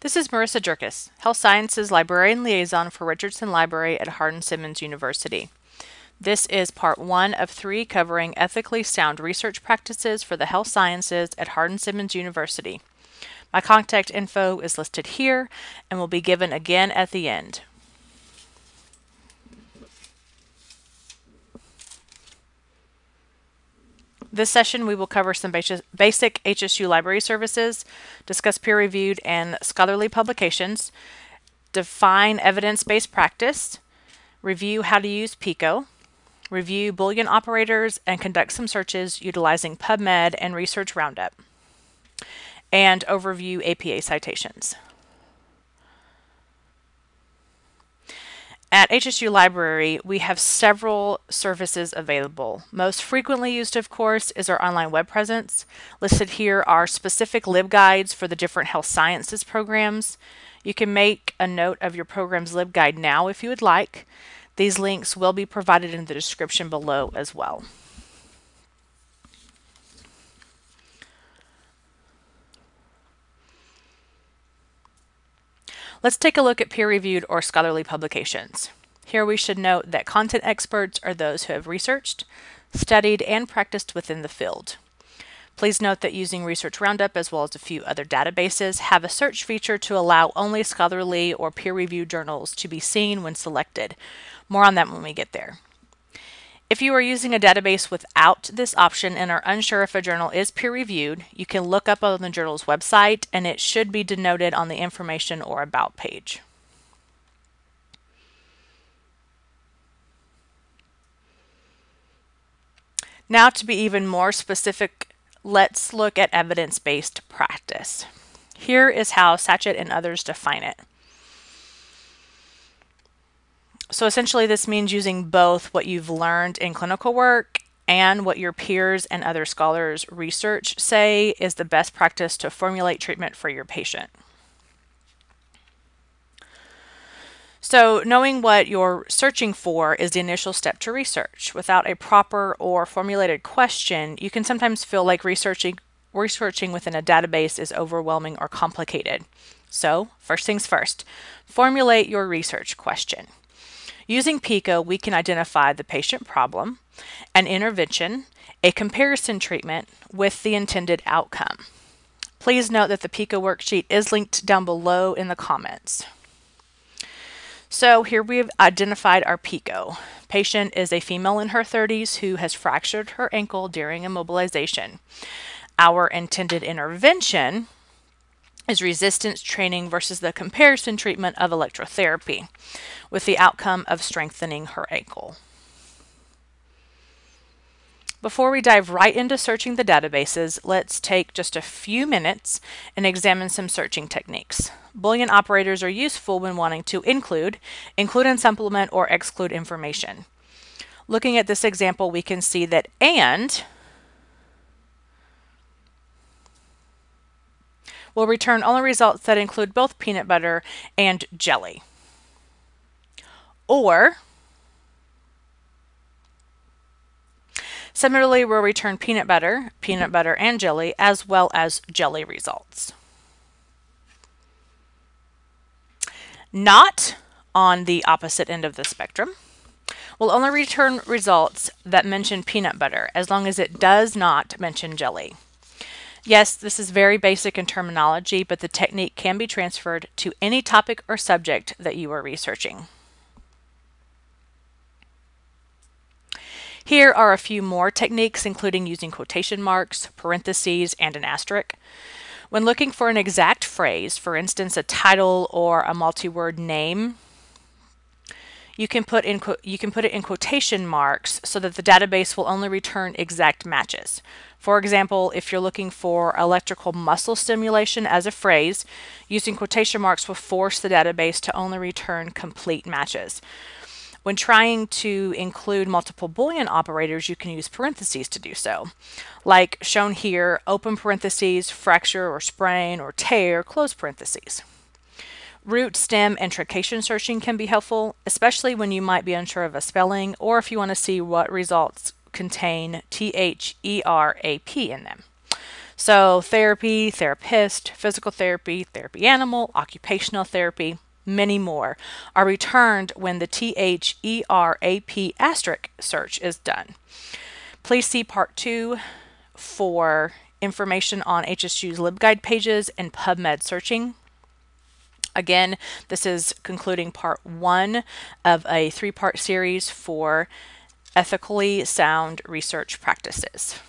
This is Marissa Jerkis, Health Sciences Librarian Liaison for Richardson Library at Hardin-Simmons University. This is part one of three covering ethically sound research practices for the health sciences at Hardin-Simmons University. My contact info is listed here and will be given again at the end. This session, we will cover some basic HSU library services, discuss peer-reviewed and scholarly publications, define evidence-based practice, review how to use PICO, review Boolean operators, and conduct some searches utilizing PubMed and Research Roundup, and overview APA citations. At HSU Library, we have several services available. Most frequently used, of course, is our online web presence. Listed here are specific LibGuides for the different health sciences programs. You can make a note of your program's LibGuide now if you would like. These links will be provided in the description below as well. Let's take a look at peer-reviewed or scholarly publications. Here we should note that content experts are those who have researched, studied, and practiced within the field. Please note that using Research Roundup as well as a few other databases have a search feature to allow only scholarly or peer-reviewed journals to be seen when selected. More on that when we get there. If you are using a database without this option and are unsure if a journal is peer-reviewed, you can look up on the journal's website and it should be denoted on the information or about page. Now to be even more specific, let's look at evidence-based practice. Here is how Sackett and others define it. So essentially, this means using both what you've learned in clinical work and what your peers and other scholars' research say is the best practice to formulate treatment for your patient. So, knowing what you're searching for is the initial step to research. Without a proper or formulated question, you can sometimes feel like researching researching within a database is overwhelming or complicated. So, first things first, formulate your research question. Using PICO, we can identify the patient problem, an intervention, a comparison treatment with the intended outcome. Please note that the PICO worksheet is linked down below in the comments. So here we've identified our PICO. Patient is a female in her 30s who has fractured her ankle during immobilization. Our intended intervention is resistance training versus the comparison treatment of electrotherapy with the outcome of strengthening her ankle. Before we dive right into searching the databases, let's take just a few minutes and examine some searching techniques. Boolean operators are useful when wanting to include, include and supplement, or exclude information. Looking at this example, we can see that AND will return only results that include both peanut butter and jelly or Similarly, we'll return peanut butter, peanut butter and jelly, as well as jelly results. Not on the opposite end of the spectrum. We'll only return results that mention peanut butter, as long as it does not mention jelly. Yes, this is very basic in terminology, but the technique can be transferred to any topic or subject that you are researching. Here are a few more techniques, including using quotation marks, parentheses, and an asterisk. When looking for an exact phrase, for instance, a title or a multi-word name, you can put in you can put it in quotation marks so that the database will only return exact matches. For example, if you're looking for electrical muscle stimulation as a phrase, using quotation marks will force the database to only return complete matches. When trying to include multiple Boolean operators, you can use parentheses to do so. Like shown here, open parentheses, fracture or sprain or tear, close parentheses. Root, stem, and truncation searching can be helpful, especially when you might be unsure of a spelling or if you want to see what results contain T-H-E-R-A-P in them. So, therapy, therapist, physical therapy, therapy animal, occupational therapy, many more are returned when the THERAP asterisk search is done. Please see part two for information on HSU's LibGuide pages and PubMed searching. Again, this is concluding part one of a three part series for ethically sound research practices.